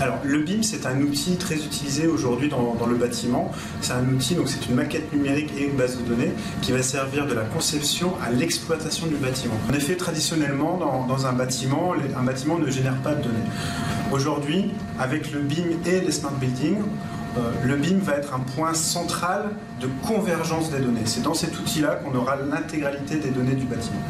Alors Le BIM, c'est un outil très utilisé aujourd'hui dans, le bâtiment. C'est un outil, donc c'est une maquette numérique et une base de données qui va servir de la conception à l'exploitation du bâtiment. En effet, traditionnellement, dans, un bâtiment, un bâtiment ne génère pas de données. Aujourd'hui, avec le BIM et les smart buildings, euh, le BIM va être un point central de convergence des données. C'est dans cet outil-là qu'on aura l'intégralité des données du bâtiment.